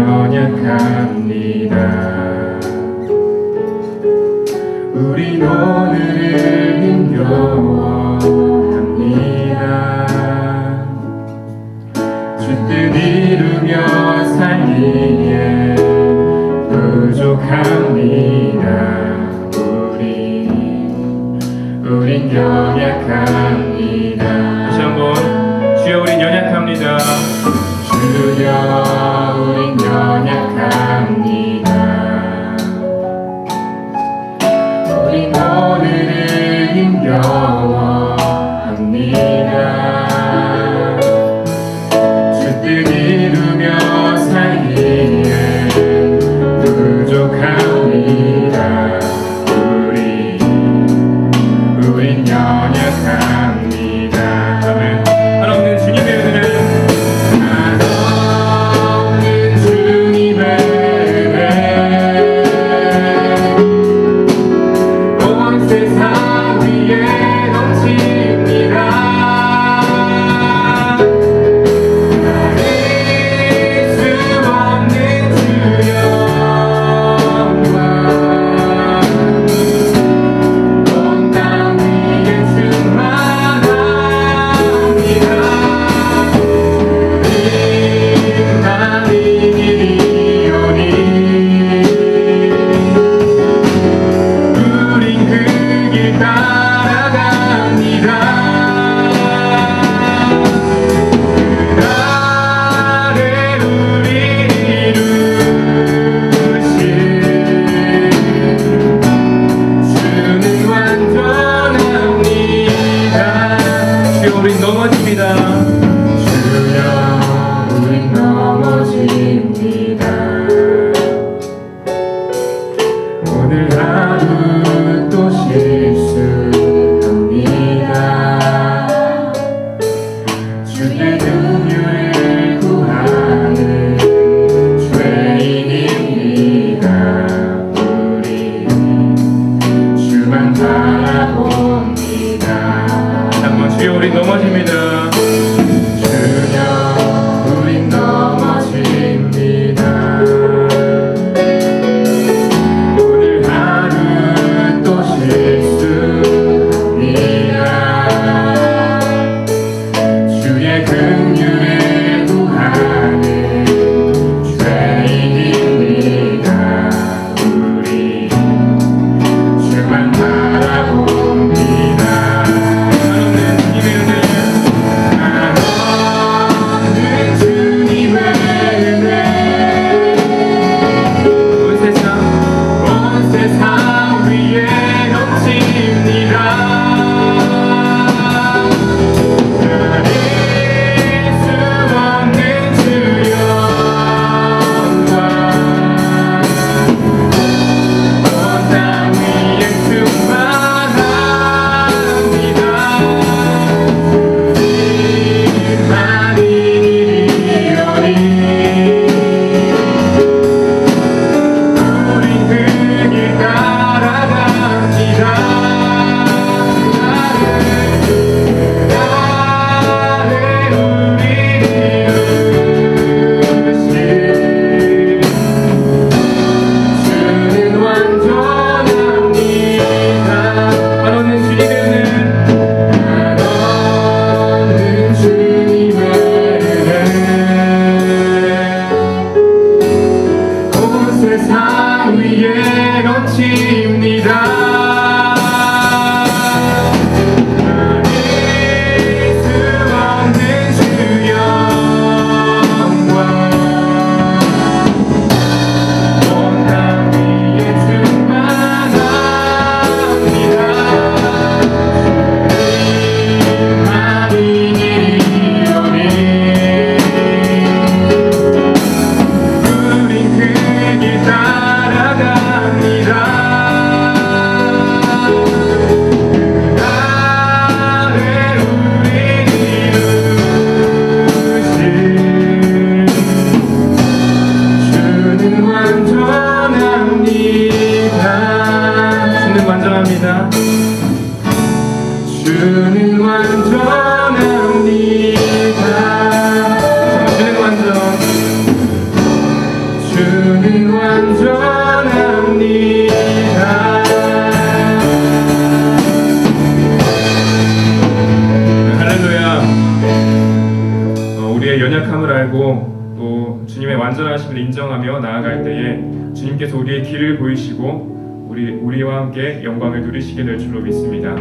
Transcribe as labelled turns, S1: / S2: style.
S1: 연약합니다. 우린 오늘을 힘겨워합니다. 주뜻 이루며 살기에 부족합니다. 우리 우린 연약합니다. 다시 한번 주여 우린 연약합니다. 주여 우린 오 and 감사합니다. 주는 완전합니다. 주는 완전. 주는 완전합니다. 할렐루야. 어, 우리의 연약함을
S2: 알고 또 주님의 완전하심을 인정하며 나아갈 때에 주님께서 우리의 길을 보이시고 우리 우리와 함께 영광을 누리시게 될 줄로 믿습니다.